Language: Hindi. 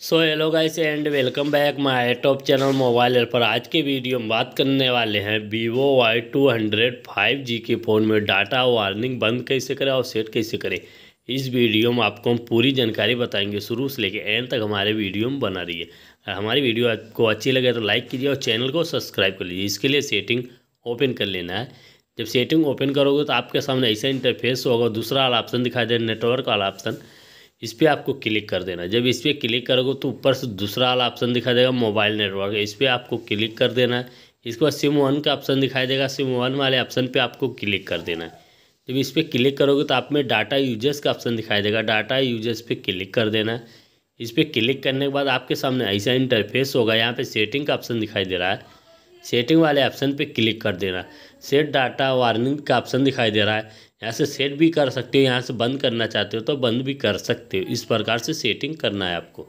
So hello guys and welcome back my top channel mobile पर आज के वीडियो में बात करने वाले हैं Vivo Y two hundred five G के फ़ोन में डाटा वार्निंग बंद कैसे करें और सेट कैसे करें। इस वीडियो में आपको हम पूरी जानकारी बताएँगे, शुरू से लेकर एंड तक हमारे वीडियो में बना रही है हमारी वीडियो आपको अच्छी लगे तो लाइक कीजिए और चैनल को सब्सक्राइब कर लीजिए। इसके लिए सेटिंग ओपन कर लेना है। जब सेटिंग ओपन करोगे तो आपके सामने ऐसा इंटरफेस होगा, दूसरा वाला ऑप्शन दिखाई दे नेटवर्क वाला ऑप्शन इस पर आपको क्लिक कर देना जब इस पर क्लिक करोगे तो ऊपर से दूसरा वाला ऑप्शन दिखाई देगा, मोबाइल नेटवर्क। इस पर आपको क्लिक कर देना है। इसके बाद सिम वन का ऑप्शन दिखाई देगा। सिम वन वाले ऑप्शन पे आपको क्लिक कर देना है। जब इस पर क्लिक करोगे तो आप में डाटा यूज़र्स का ऑप्शन दिखाई देगा। डाटा यूज़र्स पे क्लिक कर देना है। इस पर क्लिक करने के बाद आपके सामने ऐसा इंटरफेस होगा। यहाँ पे सेटिंग का ऑप्शन दिखाई दे रहा है। सेटिंग वाले ऑप्शन पे क्लिक कर देना। सेट डाटा वार्निंग का ऑप्शन दिखाई दे रहा है। यहाँ से सेट भी कर सकते हो, यहाँ से बंद करना चाहते हो तो बंद भी कर सकते हो। इस प्रकार से सेटिंग करना है आपको।